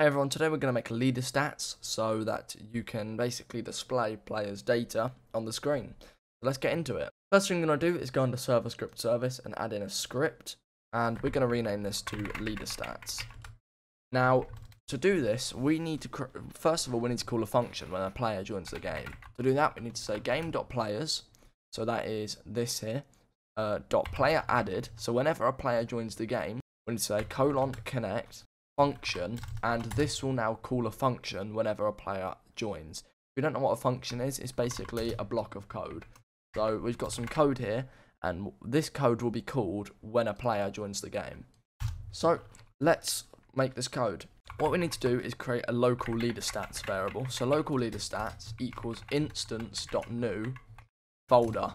Hey everyone, today we're going to make leader stats so that you can basically display players' data on the screen. Let's get into it. First thing I'm going to do is go into server script service and add in a script, and we're going to rename this to leader stats. Now, to do this, we need to, first of all, we need to call a function when a player joins the game. To do that, we need to say game.players, so that is this here, uh, dot player added, so whenever a player joins the game, we need to say colon connect function, and this will now call a function whenever a player joins. If you don't know what a function is, it's basically a block of code. So we've got some code here, and this code will be called when a player joins the game. So let's make this code. What we need to do is create a local leader stats variable. So local leader stats equals instance.new folder.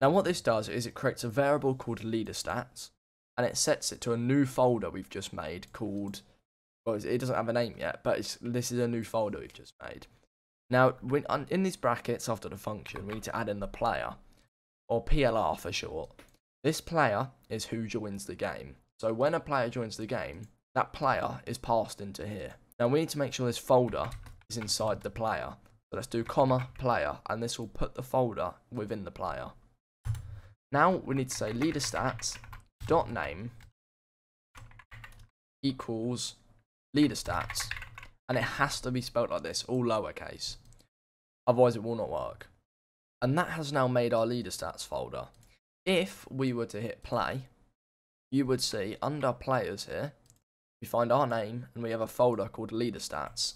Now what this does is it creates a variable called leader stats and it sets it to a new folder we've just made called well it doesn't have a name yet but this is a new folder we've just made. Now when, in these brackets after the function we need to add in the player or plr for short. This player is who joins the game. So when a player joins the game that player is passed into here. Now we need to make sure this folder is inside the player. So let's do comma player and this will put the folder within the player. Now we need to say leader stats dot name equals leader stats. And it has to be spelled like this all lowercase. Otherwise it will not work. And that has now made our leader stats folder. If we were to hit play you would see under players here we find our name and we have a folder called leader stats.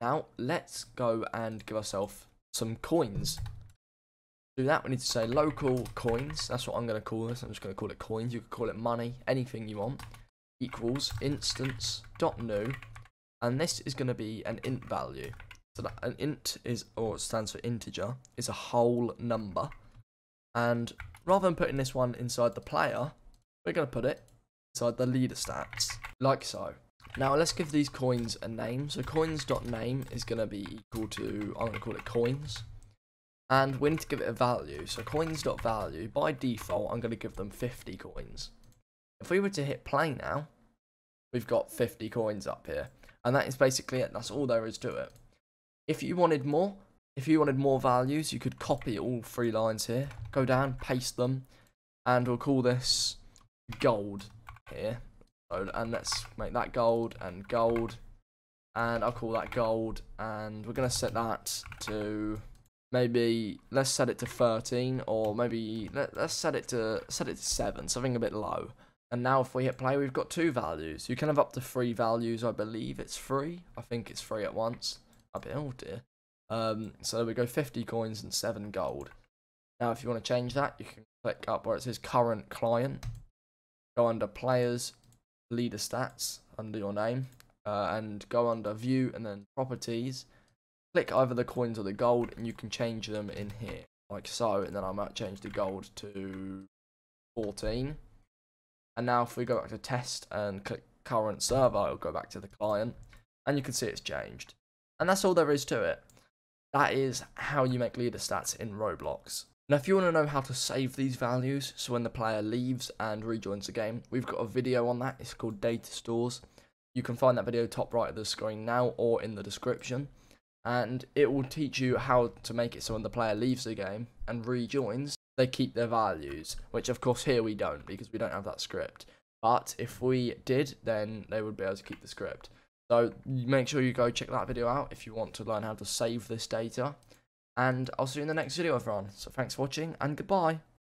Now let's go and give ourselves some coins do that, we need to say local coins. That's what I'm going to call this. I'm just going to call it coins. You could call it money, anything you want. Equals instance dot new, and this is going to be an int value. So that an int is, or it stands for integer, is a whole number. And rather than putting this one inside the player, we're going to put it inside the leader stats, like so. Now let's give these coins a name. So coins dot name is going to be equal to, I'm going to call it coins and we need to give it a value. So coins.value, by default, I'm going to give them 50 coins. If we were to hit play now, we've got 50 coins up here. And that is basically it. That's all there is to it. If you wanted more, if you wanted more values, you could copy all three lines here. Go down, paste them, and we'll call this gold here. And let's make that gold and gold. And I'll call that gold. And we're going to set that to maybe let's set it to 13 or maybe let, us set it to set it to 7 something a bit low. And now if we hit play we've got two values. You can have up to three values i believe it's free i think it's free at once. I be oh dear. Um so we go 50 coins and 7 gold. Now if you want to change that you can click up where it says current client. Go under players leader stats under your name uh, and go under view and then properties click either the coins or the gold and you can change them in here. Like so and then I might change the gold to 14 and now if we go back to test and click current server it'll go back to the client. And you can see it's changed. And that's all there is to it. That is how you make leader stats in Roblox. Now if you want to know how to save these values so when the player leaves and rejoins the game we've got a video on that. It's called data stores. You can find that video top right of the screen now or in the description and it will teach you how to make it so when the player leaves the game and rejoins, they keep their values, which of course here we don't because we don't have that script. But if we did, then they would be able to keep the script. So make sure you go check that video out if you want to learn how to save this data. And I'll see you in the next video, everyone. So thanks for watching and goodbye.